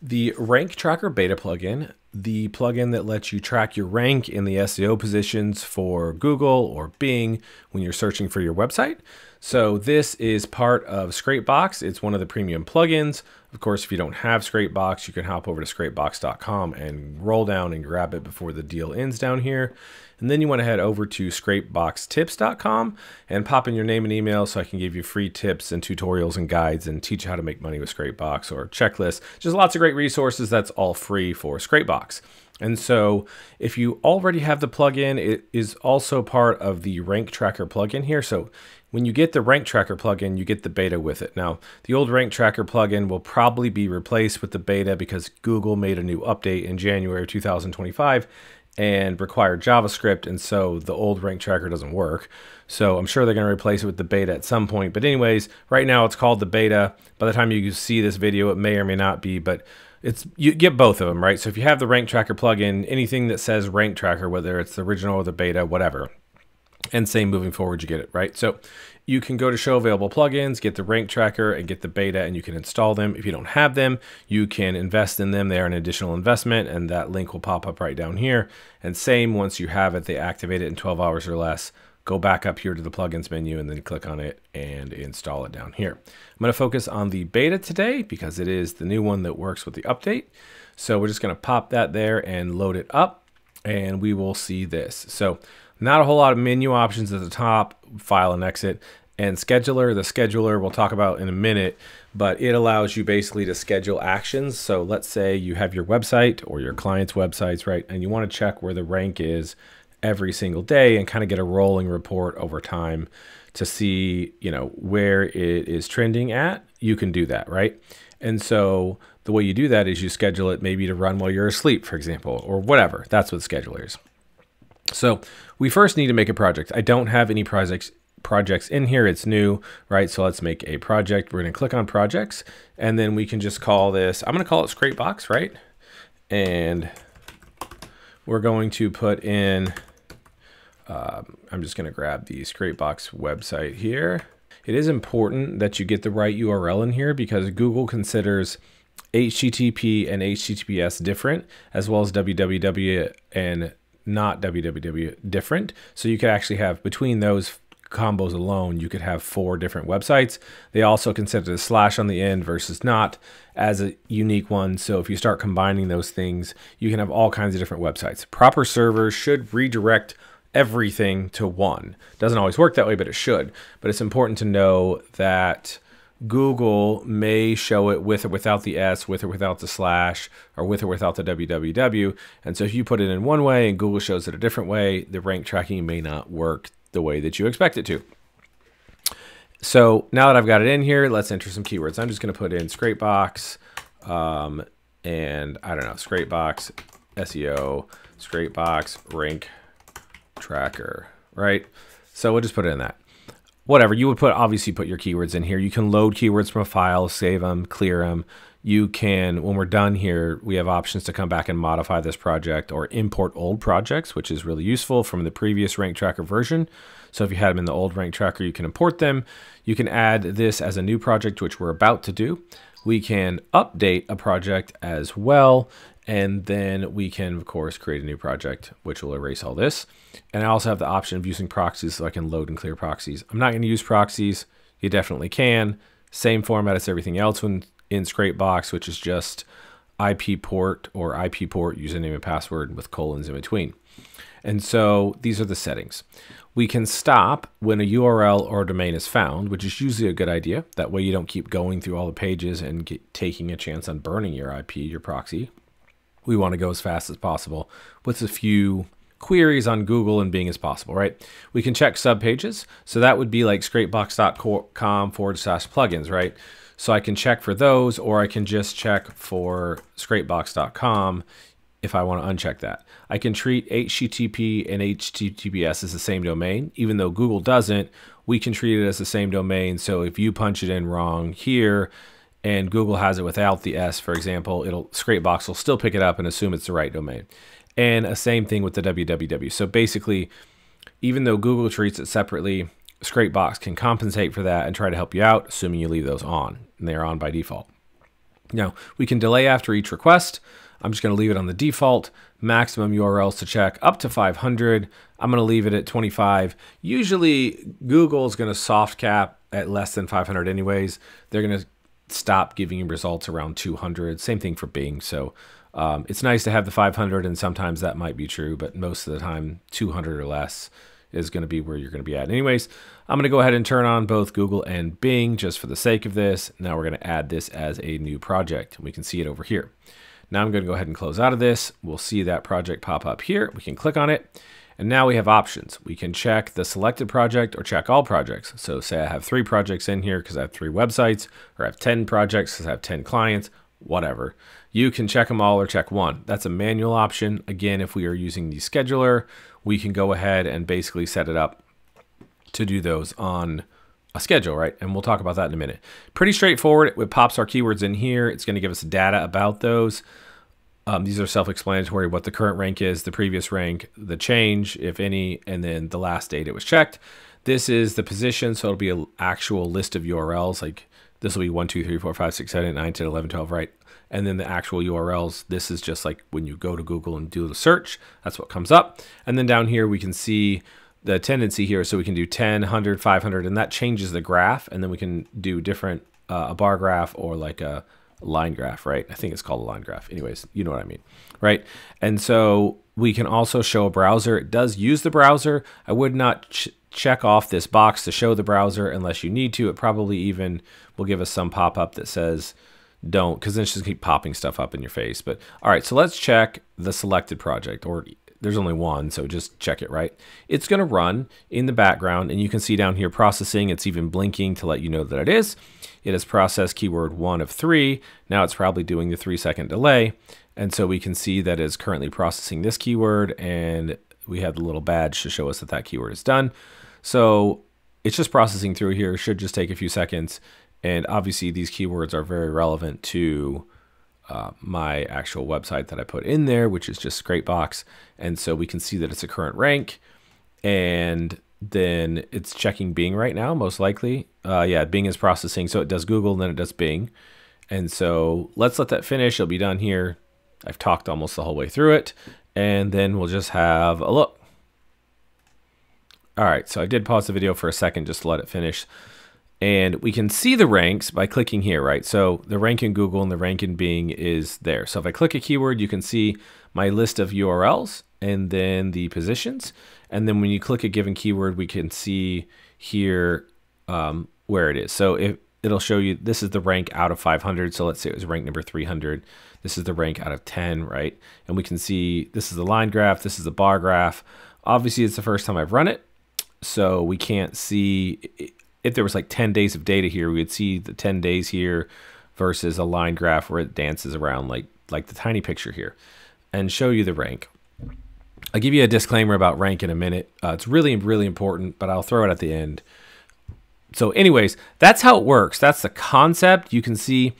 The Rank Tracker Beta plugin, the plugin that lets you track your rank in the SEO positions for Google or Bing when you're searching for your website. So this is part of Scrapebox. It's one of the premium plugins. Of course, if you don't have Scrapebox, you can hop over to scrapebox.com and roll down and grab it before the deal ends down here. And then you want to head over to scrapeboxtips.com and pop in your name and email so I can give you free tips and tutorials and guides and teach you how to make money with Scrapebox or checklists. Just lots of great resources. That's all free for Scrapebox. And so if you already have the plugin, it is also part of the rank tracker plugin here. So when you get the rank tracker plugin, you get the beta with it. Now, the old rank tracker plugin will probably be replaced with the beta because Google made a new update in January 2025 and require JavaScript, and so the old rank tracker doesn't work. So I'm sure they're going to replace it with the beta at some point. But anyways, right now it's called the beta. By the time you see this video, it may or may not be, but it's you get both of them, right? So if you have the rank tracker plugin, anything that says rank tracker, whether it's the original or the beta, whatever, and same moving forward, you get it, right? So you can go to show available plugins, get the rank tracker and get the beta and you can install them. If you don't have them, you can invest in them. They are an additional investment and that link will pop up right down here. And same, once you have it, they activate it in 12 hours or less. Go back up here to the plugins menu and then click on it and install it down here. I'm gonna focus on the beta today because it is the new one that works with the update. So we're just gonna pop that there and load it up and we will see this. So not a whole lot of menu options at the top, file and exit. And scheduler, the scheduler we'll talk about in a minute, but it allows you basically to schedule actions. So let's say you have your website or your client's websites, right? And you want to check where the rank is every single day and kind of get a rolling report over time to see, you know, where it is trending at. You can do that, right? And so the way you do that is you schedule it maybe to run while you're asleep, for example, or whatever. That's what scheduler is. So we first need to make a project. I don't have any projects projects in here. It's new, right? So let's make a project. We're going to click on projects and then we can just call this, I'm going to call it Scrapebox, right? And we're going to put in, um, I'm just going to grab the Scrapebox website here. It is important that you get the right URL in here because Google considers HTTP and HTTPS different, as well as www and not www different. So you could actually have between those combos alone, you could have four different websites. They also consider the slash on the end versus not as a unique one. So if you start combining those things, you can have all kinds of different websites. Proper servers should redirect everything to one. Doesn't always work that way, but it should. But it's important to know that Google may show it with or without the S, with or without the slash, or with or without the www. And so if you put it in one way and Google shows it a different way, the rank tracking may not work the way that you expect it to. So now that I've got it in here, let's enter some keywords. I'm just going to put in Scrapebox um, and I don't know, Scrapebox SEO, Scrapebox rank tracker, right? So we'll just put it in that whatever you would put obviously put your keywords in here. You can load keywords from a file save them clear them you can when we're done here we have options to come back and modify this project or import old projects which is really useful from the previous rank tracker version so if you had them in the old rank tracker you can import them you can add this as a new project which we're about to do we can update a project as well and then we can, of course, create a new project, which will erase all this. And I also have the option of using proxies so I can load and clear proxies. I'm not going to use proxies. You definitely can. Same format as everything else when in Scrapebox, which is just IP port or IP port username and password with colons in between. And so these are the settings. We can stop when a URL or a domain is found, which is usually a good idea. That way you don't keep going through all the pages and get, taking a chance on burning your IP, your proxy we want to go as fast as possible with a few queries on Google and Bing as possible, right? We can check subpages. So that would be like scrapebox.com forward slash plugins, right? So I can check for those, or I can just check for scrapebox.com if I want to uncheck that. I can treat HTTP and HTTPS as the same domain, even though Google doesn't. We can treat it as the same domain. So if you punch it in wrong here, and Google has it without the S, for example, it'll Scrapebox will still pick it up and assume it's the right domain. And a same thing with the www. So basically, even though Google treats it separately, Scrapebox can compensate for that and try to help you out, assuming you leave those on, and they're on by default. Now, we can delay after each request. I'm just going to leave it on the default. Maximum URLs to check up to 500. I'm going to leave it at 25. Usually, Google is going to soft cap at less than 500 anyways. They're going to stop giving you results around 200. Same thing for Bing. So um, it's nice to have the 500, and sometimes that might be true, but most of the time, 200 or less is going to be where you're going to be at. Anyways, I'm going to go ahead and turn on both Google and Bing just for the sake of this. Now we're going to add this as a new project. We can see it over here. Now I'm going to go ahead and close out of this. We'll see that project pop up here. We can click on it. And now we have options. We can check the selected project or check all projects. So say I have three projects in here because I have three websites, or I have 10 projects because I have 10 clients, whatever. You can check them all or check one. That's a manual option. Again, if we are using the scheduler, we can go ahead and basically set it up to do those on schedule, right? And we'll talk about that in a minute. Pretty straightforward. It pops our keywords in here. It's going to give us data about those. Um, these are self-explanatory, what the current rank is, the previous rank, the change, if any, and then the last date it was checked. This is the position, so it'll be an actual list of URLs. Like this will be 1, 2, 3, 4, 5, 6, 7, 8, 9, 10, 11, 12, right? And then the actual URLs. This is just like when you go to Google and do the search, that's what comes up. And then down here, we can see the tendency here. So we can do 10, 100, 500, and that changes the graph. And then we can do different, uh, a bar graph or like a, line graph, right? I think it's called a line graph. Anyways, you know what I mean, right? And so we can also show a browser. It does use the browser. I would not ch check off this box to show the browser unless you need to. It probably even will give us some pop-up that says don't, because then it's just keep popping stuff up in your face. But all right, so let's check the selected project, or there's only one, so just check it, right? It's gonna run in the background, and you can see down here processing, it's even blinking to let you know that it is. It has processed keyword one of three. Now it's probably doing the three second delay. And so we can see that it's currently processing this keyword and we have the little badge to show us that that keyword is done. So it's just processing through here. Should just take a few seconds. And obviously these keywords are very relevant to uh, my actual website that I put in there, which is just Scrapebox. And so we can see that it's a current rank and then it's checking Bing right now, most likely. Uh, yeah, Bing is processing. So it does Google and then it does Bing. And so let's let that finish. It'll be done here. I've talked almost the whole way through it. And then we'll just have a look. All right, so I did pause the video for a second just to let it finish. And we can see the ranks by clicking here, right? So the rank in Google and the rank in Bing is there. So if I click a keyword, you can see my list of URLs and then the positions. And then when you click a given keyword, we can see here um, where it is. So if it'll show you this is the rank out of 500. So let's say it was rank number 300. This is the rank out of 10, right? And we can see this is the line graph, this is the bar graph. Obviously, it's the first time I've run it, so we can't see if there was like 10 days of data here, we would see the 10 days here versus a line graph where it dances around like like the tiny picture here and show you the rank. I'll give you a disclaimer about rank in a minute. Uh, it's really, really important, but I'll throw it at the end. So anyways, that's how it works. That's the concept. You can see,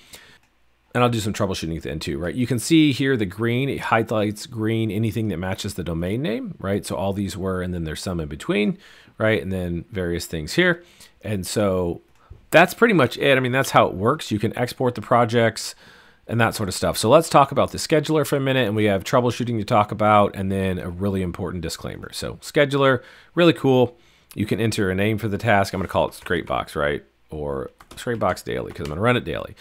and I'll do some troubleshooting at the end too, right? You can see here the green, it highlights green, anything that matches the domain name, right? So all these were, and then there's some in between, right? And then various things here. And so that's pretty much it. I mean, that's how it works. You can export the projects, and that sort of stuff. So let's talk about the scheduler for a minute and we have troubleshooting to talk about and then a really important disclaimer. So scheduler, really cool. You can enter a name for the task. I'm going to call it Scrapebox, right? Or Scrapebox Daily because I'm going to run it daily.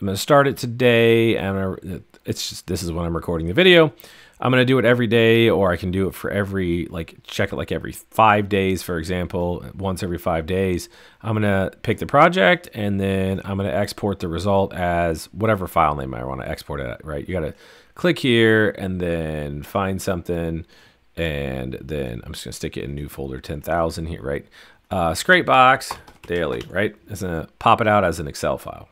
I'm going to start it today and it's just this is when I'm recording the video. I'm going to do it every day or I can do it for every, like check it like every five days, for example, once every five days. I'm going to pick the project and then I'm going to export the result as whatever file name I want to export it at, right? You got to click here and then find something and then I'm just going to stick it in new folder 10,000 here, right? Uh, Scrapebox daily, right? It's going to pop it out as an Excel file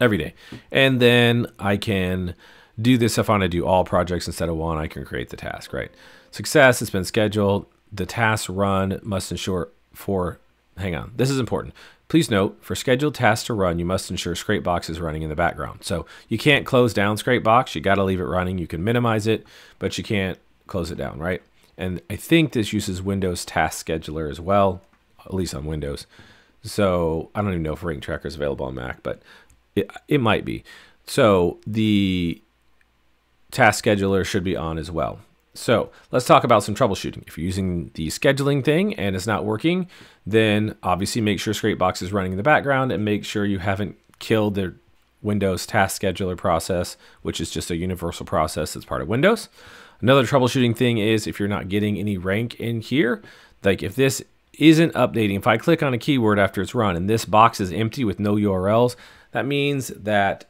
every day. And then I can do this if I want to do all projects instead of one, I can create the task, right? Success, it's been scheduled. The task run must ensure for, hang on, this is important. Please note, for scheduled tasks to run, you must ensure Scrapebox is running in the background. So you can't close down Scrapebox. You got to leave it running. You can minimize it, but you can't close it down, right? And I think this uses Windows Task Scheduler as well, at least on Windows. So I don't even know if Rank Tracker is available on Mac, but It, it might be. So the task scheduler should be on as well. So let's talk about some troubleshooting. If you're using the scheduling thing and it's not working, then obviously make sure Scrapebox is running in the background and make sure you haven't killed the Windows task scheduler process, which is just a universal process that's part of Windows. Another troubleshooting thing is if you're not getting any rank in here, like if this isn't updating, if I click on a keyword after it's run and this box is empty with no URLs, that means that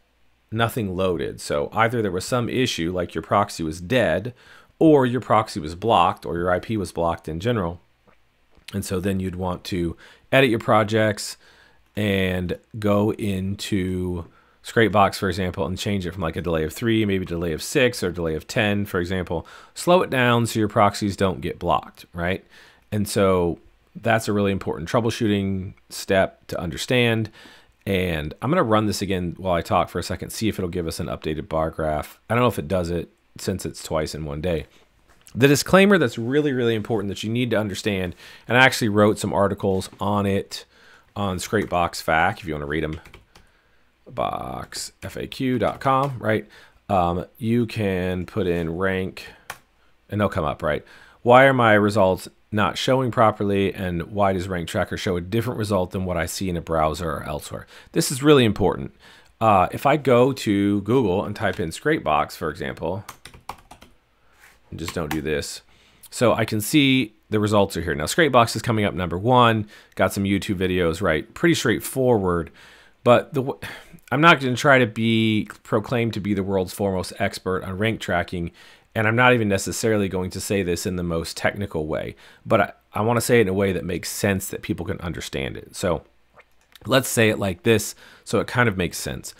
nothing loaded. So either there was some issue like your proxy was dead or your proxy was blocked or your IP was blocked in general. And so then you'd want to edit your projects and go into Scrapebox, for example, and change it from like a delay of three, maybe delay of six or delay of 10, for example. Slow it down so your proxies don't get blocked, right? And so that's a really important troubleshooting step to understand. And I'm going to run this again while I talk for a second, see if it'll give us an updated bar graph. I don't know if it does it since it's twice in one day. The disclaimer that's really, really important that you need to understand, and I actually wrote some articles on it on Scrapebox FAQ if you want to read them, boxfaq.com, right? Um, you can put in rank and they'll come up, right? Why are my results not showing properly and why does rank tracker show a different result than what I see in a browser or elsewhere? This is really important. Uh, if I go to Google and type in Scrapebox, for example, and just don't do this. So I can see the results are here. Now Scrapebox is coming up number one, got some YouTube videos, right? Pretty straightforward, but the I'm not going to try to be proclaimed to be the world's foremost expert on rank tracking, and I'm not even necessarily going to say this in the most technical way, but I, I want to say it in a way that makes sense that people can understand it. So let's say it like this so it kind of makes sense.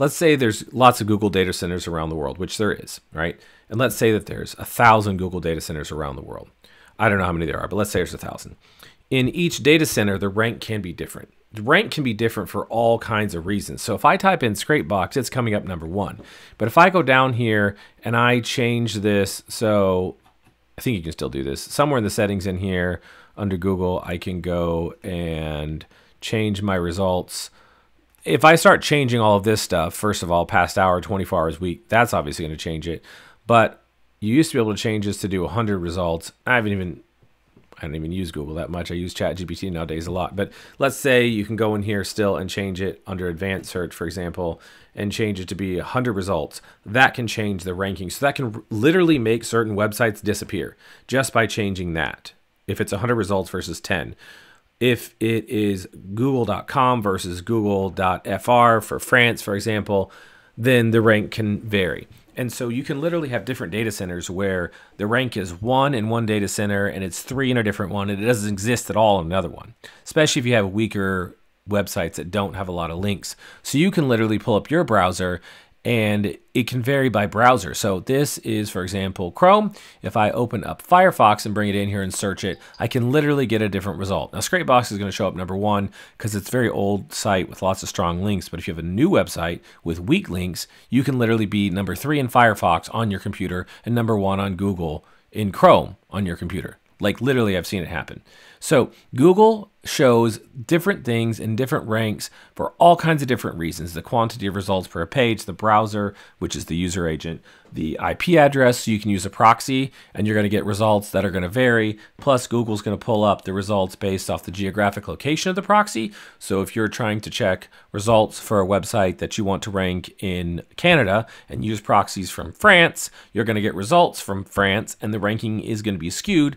Let's say there's lots of Google data centers around the world, which there is, right? And let's say that there's a thousand Google data centers around the world. I don't know how many there are, but let's say there's a thousand. In each data center, the rank can be different. Rank can be different for all kinds of reasons. So if I type in Scrapebox, it's coming up number one. But if I go down here and I change this, so I think you can still do this. Somewhere in the settings in here under Google, I can go and change my results. If I start changing all of this stuff, first of all, past hour, 24 hours a week, that's obviously going to change it. But you used to be able to change this to do 100 results. I haven't even I don't even use Google that much. I use ChatGPT nowadays a lot. But let's say you can go in here still and change it under advanced search, for example, and change it to be 100 results. That can change the ranking. So that can literally make certain websites disappear just by changing that. If it's 100 results versus 10. If it is google.com versus google.fr for France, for example, then the rank can vary. And so you can literally have different data centers where the rank is one in one data center and it's three in a different one and it doesn't exist at all in another one, especially if you have weaker websites that don't have a lot of links. So you can literally pull up your browser and it can vary by browser. So this is, for example, Chrome. If I open up Firefox and bring it in here and search it, I can literally get a different result. Now, Scrapebox is going to show up number one because it's a very old site with lots of strong links. But if you have a new website with weak links, you can literally be number three in Firefox on your computer and number one on Google in Chrome on your computer. Like literally, I've seen it happen. So Google shows different things in different ranks for all kinds of different reasons. The quantity of results per a page, the browser, which is the user agent, the IP address, so you can use a proxy and you're going to get results that are going to vary. Plus, Google's going to pull up the results based off the geographic location of the proxy. So if you're trying to check results for a website that you want to rank in Canada and use proxies from France, you're going to get results from France and the ranking is going to be skewed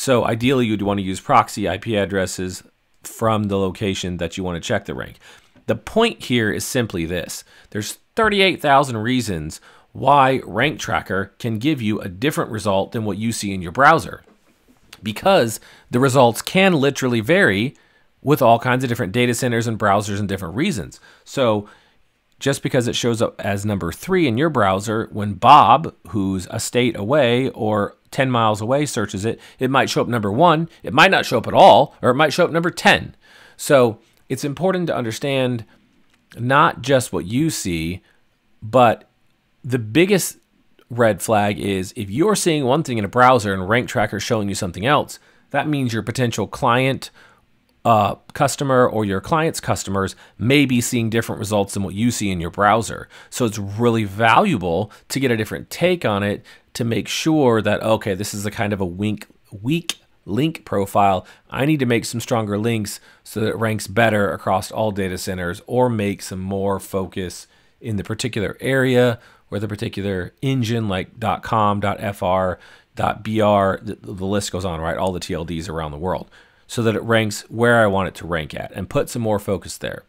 so ideally, you'd want to use proxy IP addresses from the location that you want to check the rank. The point here is simply this. There's 38,000 reasons why Rank Tracker can give you a different result than what you see in your browser. Because the results can literally vary with all kinds of different data centers and browsers and different reasons. So just because it shows up as number three in your browser, when Bob, who's a state away or 10 miles away searches it, it might show up number one. It might not show up at all, or it might show up number 10. So it's important to understand not just what you see, but the biggest red flag is if you're seeing one thing in a browser and rank tracker showing you something else, that means your potential client uh, customer or your client's customers may be seeing different results than what you see in your browser. So it's really valuable to get a different take on it to make sure that, okay, this is a kind of a wink, weak link profile. I need to make some stronger links so that it ranks better across all data centers or make some more focus in the particular area or the particular engine like .com, .fr, .br, the, the list goes on, right? All the TLDs around the world so that it ranks where I want it to rank at and put some more focus there.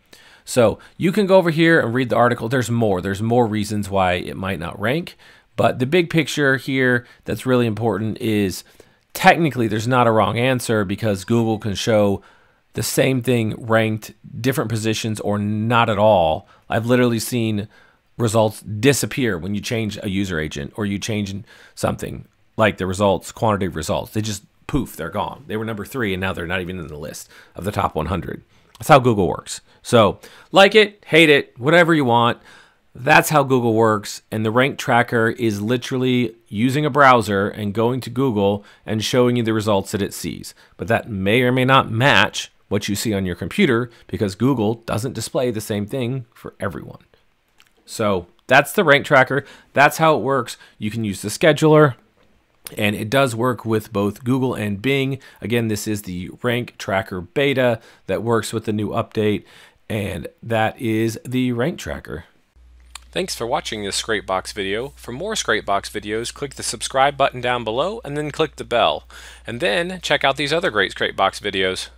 So you can go over here and read the article. There's more. There's more reasons why it might not rank. But the big picture here that's really important is technically there's not a wrong answer because Google can show the same thing ranked different positions or not at all. I've literally seen results disappear when you change a user agent or you change something like the results, quantitative results. They just poof, they're gone. They were number three, and now they're not even in the list of the top 100. That's how Google works. So, like it, hate it, whatever you want. That's how Google works. And the rank tracker is literally using a browser and going to Google and showing you the results that it sees. But that may or may not match what you see on your computer because Google doesn't display the same thing for everyone. So that's the rank tracker. That's how it works. You can use the scheduler. And it does work with both Google and Bing. Again, this is the Rank Tracker Beta that works with the new update, and that is the Rank Tracker. Thanks for watching this Scrapebox video. For more Scrapebox videos, click the subscribe button down below and then click the bell. And then check out these other great Scrapebox videos.